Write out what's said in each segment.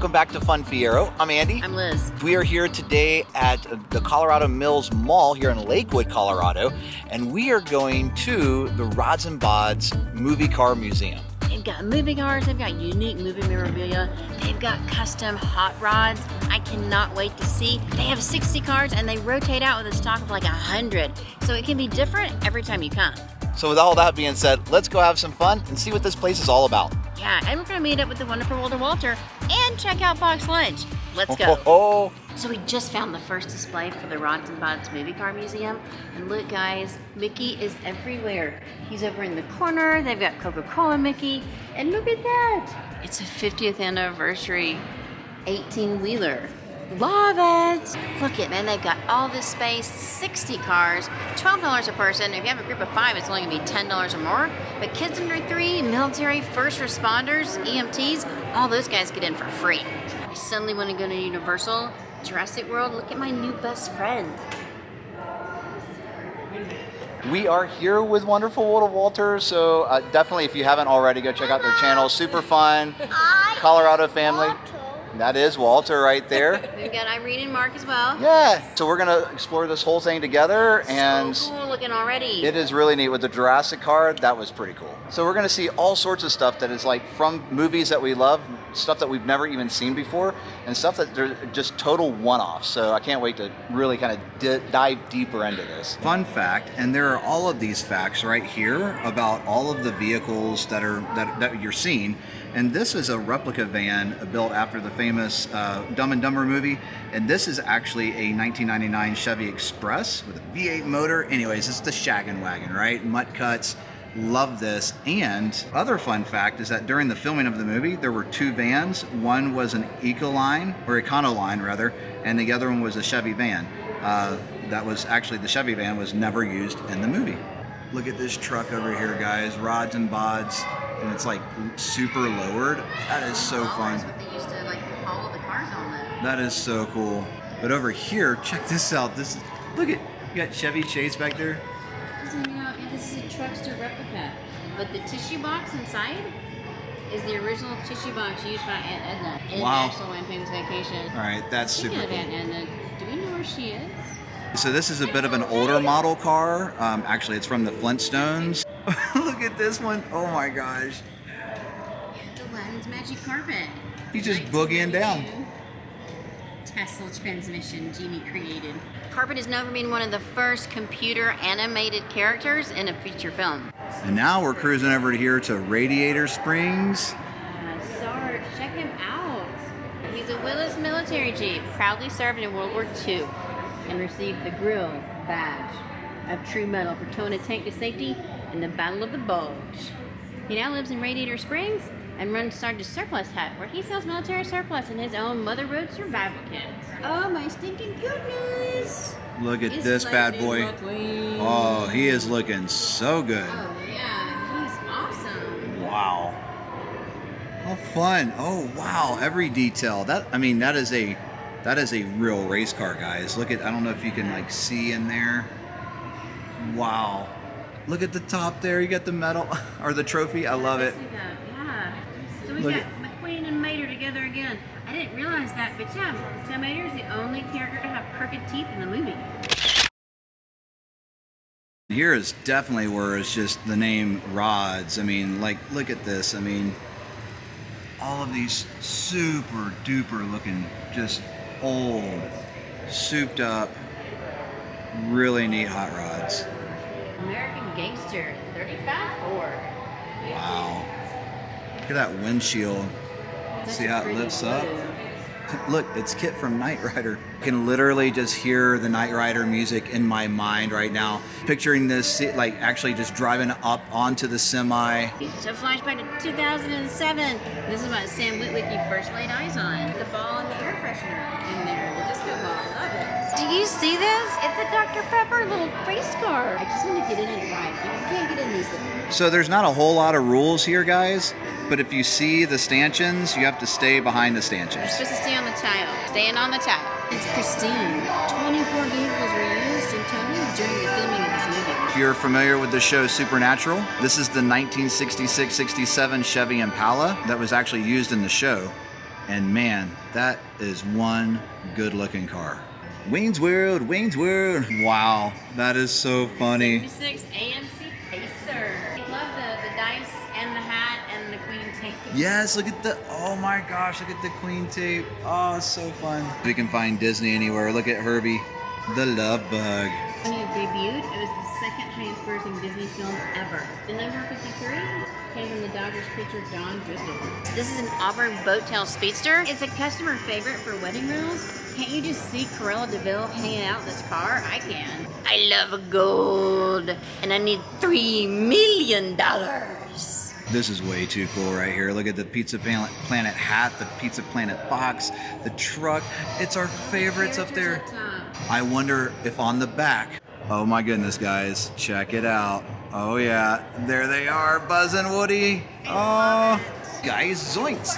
Welcome back to Fun Fiero. I'm Andy. I'm Liz. We are here today at the Colorado Mills Mall here in Lakewood, Colorado, and we are going to the Rodz and Bodz Movie Car Museum. They've got movie cars, they've got unique movie memorabilia, they've got custom hot rods. I cannot wait to see. They have 60 cars and they rotate out with a stock of like 100. So it can be different every time you come. So with all that being said, let's go have some fun and see what this place is all about. Yeah, and we're gonna meet up with the wonderful Walter Walter and check out Box Lunch. Let's go. Oh, So we just found the first display for the Rodz and Bodz Movie Car Museum. And look guys, Mickey is everywhere. He's over in the corner, they've got Coca-Cola Mickey, and look at that. It's a 50th anniversary 18-wheeler. Love it! Look it, man, they've got all this space, 60 cars, $12 a person. If you have a group of five, it's only gonna be $10 or more. But kids under three, military, first responders, EMTs, all those guys get in for free. I suddenly want to go to Universal, Jurassic World. Look at my new best friend. we are here with wonderful Walter Walter. So uh, definitely, if you haven't already, go check out their channel. Super fun, Colorado family. That is Walter right there. We've got Irene and Mark as well. Yeah. So we're gonna explore this whole thing together, and so cool looking already. it is really neat with the Jurassic car, That was pretty cool. So we're gonna see all sorts of stuff that is like from movies that we love, stuff that we've never even seen before, and stuff that they're just total one-offs. So I can't wait to really kind of di- dive deeper into this. Fun fact, and there are all of these facts right here about all of the vehicles that are that, that you're seeing. And this is a replica van built after the famous uh, Dumb and Dumber movie. And this is actually a 1999 Chevy Express with a V8 motor. Anyways, it's the shaggin' wagon, right? Mutt Cutts. Love this. And other fun fact is that during the filming of the movie, there were two vans. One was an Ecoline, or Econoline rather, and the other one was a Chevy van. Uh, that was actually the Chevy van was never used in the movie. Look at this truck over here, guys. Rodz and Bodz, and it's like super lowered. That is so fun. That's what they used to like haul the cars on. That is so cool. But over here, check this out. This look at you got Chevy Chase back there. So, you know, this is a truckster replica, but the tissue box inside is the original tissue box used by Aunt Edna in Wow. National Lampoon's Vacation. All right, that's Speaking super of Aunt. Edna, do we know where she is? So this is a bit of an older model car. Um, actually, it's from the Flintstones. look at this one. Oh my gosh. The Aladdin's Magic Carpet. He's just boogieing down. Tesla transmission Genie created. Carpet is known for being one of the first computer animated characters in a feature film. And now we're cruising over here to Radiator Springs. Uh, Sarge, check him out. He's a Willys military jeep, proudly served in World War II, and received the Grill Badge of True Metal for towing a tank to safety in the Battle of the Bulge. He now lives in Radiator Springs and runs Sergeant Surplus Hut, where he sells military surplus and his own Mother Road survival kit. Oh my stinking goodness! Look at Is this bad boy. Oh, he is looking so good. Oh yeah, he's awesome. Wow. How fun. Oh wow, every detail. That I mean that is a that is a real race car, guys. Look at I don't know if you can like see in there. Wow. Look at the top there. You got the medal or the trophy. I love it. Yeah. So we Look got McQueen and Mater together again. I didn't realize that, but yeah, Tow Mater is the only character to have crooked teeth in the movie. Here is definitely where it's just the name Rods. I mean, like look at this. I mean, all of these super duper looking, just old, souped up, really neat hot rods. American Gangster, 35 Ford. Wow. Look at that windshield. See how it lifts up? Look, it's KITT from Knight Rider. I can literally just hear the Knight Rider music in my mind right now. Picturing this, like actually just driving up onto the semi. So flashback to 2007. This is what Sam Witwicky first laid eyes on. The ball and the air freshener in there, you see this? It's a Dr. Pepper little race car. I just want to get in and ride. You can't get in these things. So there's not a whole lot of rules here, guys. But if you see the stanchions, you have to stay behind the You're stanchions. supposed to stay on the tile. Staying on the tile. It's Christine. 24 vehicles were used in total during the filming of this movie. If you're familiar with the show Supernatural, this is the 1966-67 Chevy Impala that was actually used in the show. And man, that is one good looking car. Wayne's World, Wayne's World. Wow, that is so funny. 76 AMC Pacer. I love the, the dice and the hat and the queen tape. Yes, look at the, oh my gosh, look at the queen tape. Oh, so fun. We can find Disney anywhere. Look at Herbie, the love bug. When it debuted, it was the second highest grossing Disney film ever. The number 53 came from the Dodgers pitcher Don Drysdale. This is an Auburn Boattail Speedster. It's a customer favorite for wedding rentals. Can't you just see Cruella de Vil hanging out in this car? I can. I love gold, and I need three million dollars. This is way too cool right here. Look at the Pizza Planet, Planet hat, the Pizza Planet box, the truck. It's our favorites up there. I wonder if on the back. Oh my goodness, guys, check it out. Oh yeah, there they are, Buzz and Woody. Oh, guys, zoinks.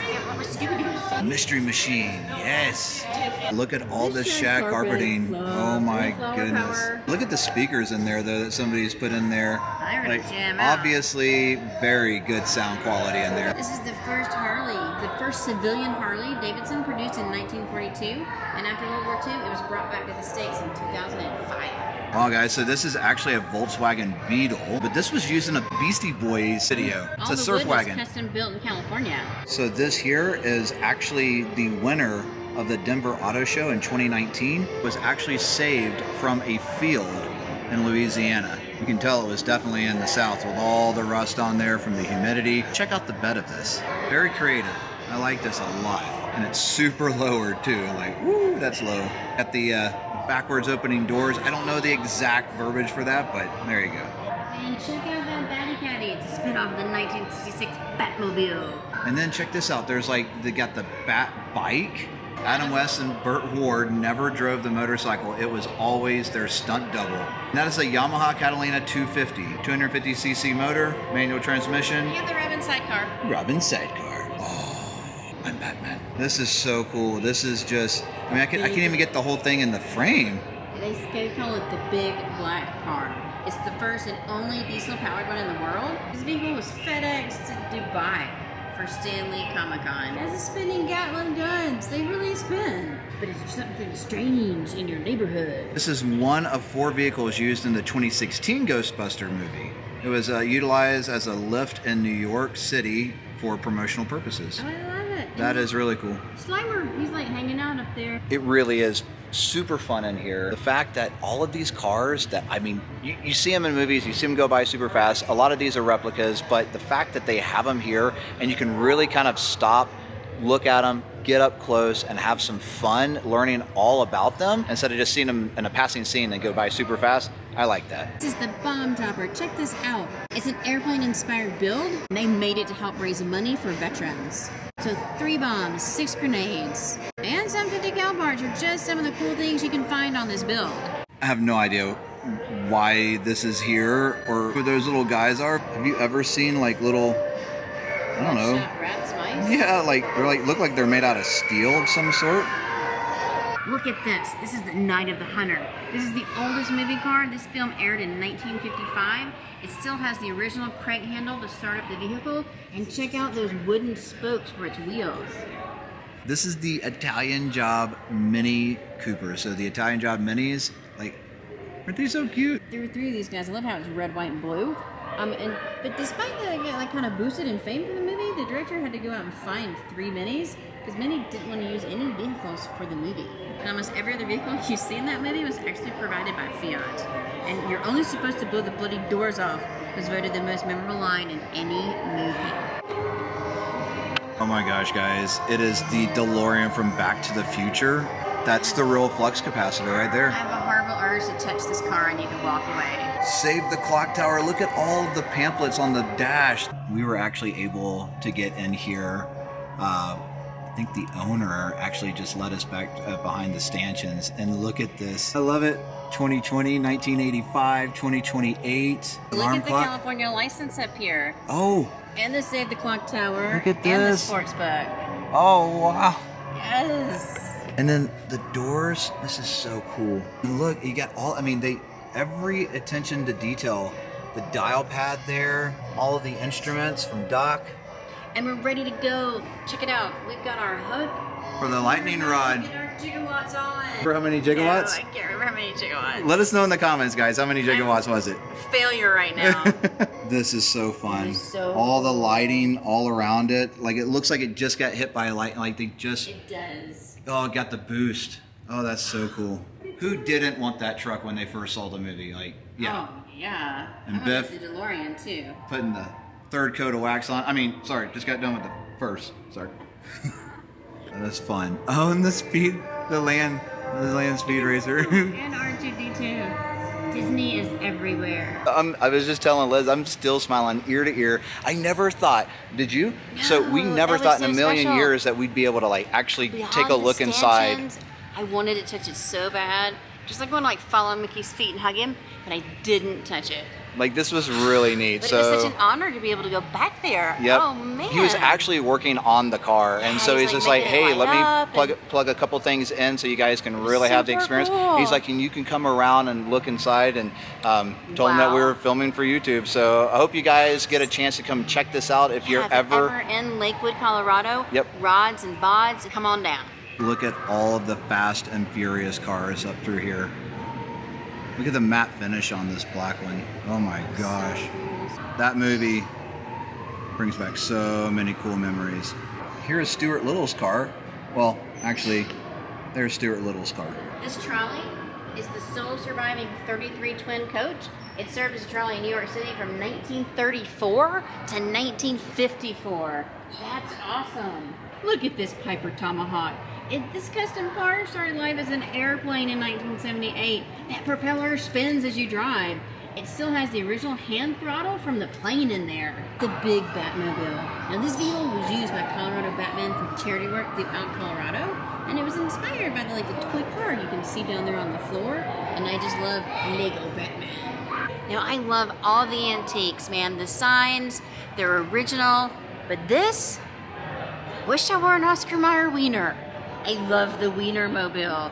Mystery Machine, yes. Look at all this shag carpeting. Oh my goodness. Look at the speakers in there though that somebody's put in there. I already jam out. obviously, very good sound quality in there. This is the first Harley, the first civilian Harley Davidson produced in 1942, and after World War II, it was brought back to the States in 2005. Wow, guys, so this is actually a Volkswagen Beetle, but this was used in a Beastie Boys video. It's All a surf wagon. custom built in California. So this here is actually the winner of the Denver Auto Show in 2019. Was actually saved from a field in Louisiana. You can tell it was definitely in the south with all the rust on there from the humidity. Check out the bed of this. Very creative. I like this a lot. And it's super lowered too. Like, woo, that's low. At the uh, backwards opening doors. I don't know the exact verbiage for that, but there you go. And check out that Batty Caddy. It's a spin-off of the 1966 Batmobile. And then check this out. There's like they got the Bat bike. Adam West and Burt Ward never drove the motorcycle. It was always their stunt double. And that is a Yamaha Catalina 250, 250cc motor, manual transmission, You have the Robin sidecar. Robin sidecar. Oh, I'm Batman. This is so cool. This is just. I mean, I, can, I can't even get the whole thing in the frame. They, they call it the Big Black Car. It's the first and only diesel-powered one in the world. This vehicle was FedEx to Dubai for Stanley Comic Con. It has a spinning Gatling guns. They really spin. But is there something strange in your neighborhood. This is one of four vehicles used in the 2016 Ghostbuster movie. It was uh, utilized as a lift in New York City for promotional purposes. It. That is really cool. Slimer. He's like hanging out up there. It really is super fun in here. The fact that all of these cars that, I mean, you, you see them in movies, you see them go by super fast. A lot of these are replicas, but the fact that they have them here and you can really kind of stop, look at them, get up close, and have some fun learning all about them instead of just seeing them in a passing scene and go by super fast. I like that. This is the bomb dropper. Check this out. It's an airplane inspired build. They made it to help raise money for veterans. So three bombs, six grenades, and some 50 cal parts are just some of the cool things you can find on this build. I have no idea why this is here or who those little guys are. Have you ever seen like little, I don't know. Rats, mice. Yeah, like they're like look like they're made out of steel of some sort. Look at this. This is the Night of the Hunter. This is the oldest movie car. This film aired in 1955. It still has the original crank handle to start up the vehicle. And check out those wooden spokes for its wheels. This is the Italian Job Mini Cooper. So the Italian Job Minis, like, aren't they so cute? There were three of these guys. I love how it's red, white, and blue. Um, and but despite the you know, like kind of boosted in fame for the movie, the director had to go out and find three minis because Mini didn't want to use any vehicles for the movie. And almost every other vehicle you see in that movie was actually provided by Fiat. And you're only supposed to blow the bloody doors off was voted the most memorable line in any movie. Oh my gosh, guys. It is the DeLorean from Back to the Future. That's the real flux capacitor right there. I have a horrible urge to touch this car and you can walk away. Save the clock tower. Look at all of the pamphlets on the dash. We were actually able to get in here. Uh, I think the owner actually just led us back uh, behind the stanchions. And look at this. I love it. 2020, 1985, 2028. Look at the clock. California license up here. Oh, And the Save the Clock Tower. Look at And the this. sports book. oh, wow. Yes. And then the doors, this is so cool. And look, you got all, I mean, they, every attention to detail. The dial pad there, all of the instruments from Doc. And we're ready to go. Check it out. We've got our hood for the lightning rod. Get our gigawatts on. For how many No, gigawatts? I can't remember how many gigawatts. Let us know in the comments, guys. How many gigawatts was it? Failure right now. this is so fun. It is so all the lighting all around it. Like it looks like it just got hit by a light. Like they just it does. oh it got the boost. Oh, that's so cool. Who didn't want that truck when they first saw the movie? Like yeah, Oh, yeah. And I wanted Biff- the DeLorean too. putting the third coat of wax on. I mean, sorry, just got done with the first. Sorry. that's fun. Oh, and the speed, the land, the land speed racer. And R2D2. Disney is everywhere. Um, I was just telling Liz, I'm still smiling ear to ear. I never thought, did you? No, so we never thought was in a million special. years that we'd be able to like actually Behind take a look inside. I wanted to touch it so bad. Just like want to like follow Mickey's feet and hug him, but I didn't touch it. Like this was really neat. But so it was such an honor to be able to go back there. Yep. Oh man. He was actually working on the car, and Yeah, so he's, he's, like, just like, "Hey, let me plug plug a couple things in so you guys can really have the experience." cool. He's like, "And you can come around and look inside." And um, told him that we were filming for YouTube. So I hope you guys get a chance to come check this out if Yeah, you're if ever. ever in Lakewood, Colorado. Yep. Rodz and Bodz, come on down. Look at all of the Fast and Furious cars up through here. Look at the matte finish on this black one. Oh my gosh. That movie brings back so many cool memories. Here is Stuart Little's car. Well, actually, there's Stuart Little's car. This trolley is the sole surviving 33 twin coach. It served as a trolley in New York City from 1934 to 1954. That's awesome. Look at this Piper Tomahawk. It, this custom car started life as an airplane in 1978. That propeller spins as you drive. It still has the original hand throttle from the plane in there. The big Batmobile. Now this vehicle was used by Colorado Batman for charity work throughout Colorado, and it was inspired by the like the toy car you can see down there on the floor. And I just love Lego Batman. Now I love all the antiques, man. The signs, they're original, but this, wish I were an Oscar Mayer Wiener. I love the Wiener Mobile.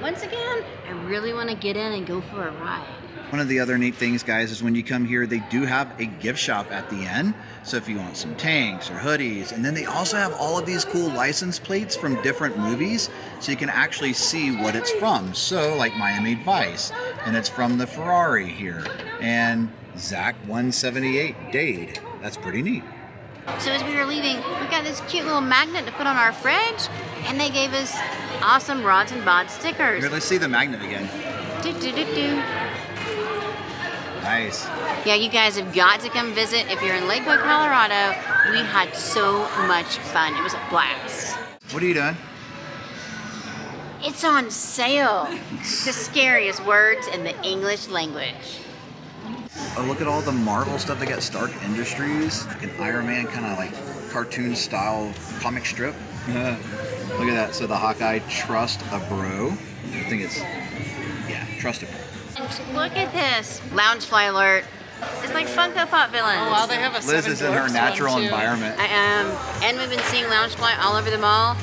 Once again, I really want to get in and go for a ride. One of the other neat things, guys, is when you come here, they do have a gift shop at the end. So if you want some tanks or hoodies, and then they also have all of these cool license plates from different movies, so you can actually see what it's from. So, like Miami Vice, and it's from the Ferrari here, and Zach 178 Dade. That's pretty neat. So as we were leaving, we got this cute little magnet to put on our fridge, and they gave us awesome Rodz and Bod stickers. Here, let's see the magnet again. Do, do, do, do. Nice. Yeah, you guys have got to come visit. If you're in Lakewood, Colorado, we had so much fun. It was a blast. What are you doing? It's on sale. the scariest words in the English language. Oh, look at all the Marvel stuff. They got Stark Industries, like an Iron Man kind of like cartoon style comic strip. Uh-huh. look at that. So the Hawkeye Trust a Bro. I think it's, yeah, Trust a Bro. Look at this. Loungefly alert. It's like Funko Pop villains. Oh wow, they have a Liz seven is in her natural environment. I am. And we've been seeing Loungefly all over the mall.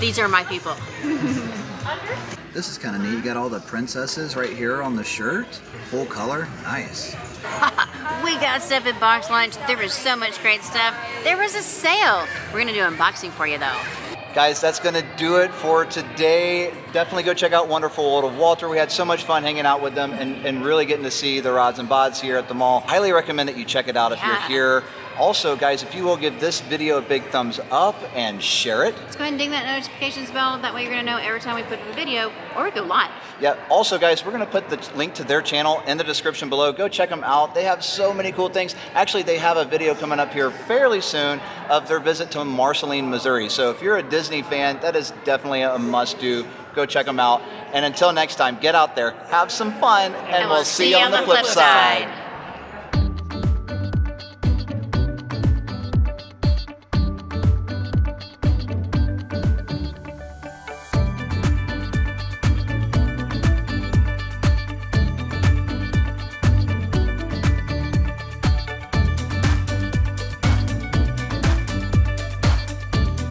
These are my people. This is kind of neat. You got all the princesses right here on the shirt. Full color. Nice. We got stuff at Box Lunch. There was so much great stuff. There was a sale. We're gonna do unboxing for you though. Guys, that's going to do it for today. Definitely go check out Wonderful World of Walter. We had so much fun hanging out with them and, and really getting to see the Rodz and Bodz here at the mall. Highly recommend that you check it out if Yeah. you're here. Also, guys, if you will give this video a big thumbs up and share it. Let's go ahead and ding that notifications bell. That way you're gonna know every time we put up a video or we go live. Yeah. Also, guys, we're going to put the link to their channel in the description below. Go check them out. They have so many cool things. Actually, they have a video coming up here fairly soon of their visit to Marceline, Missouri. So if you're a Disney fan, that is definitely a must do. Go check them out. And until next time, get out there, have some fun, and, we'll see you on the flip side.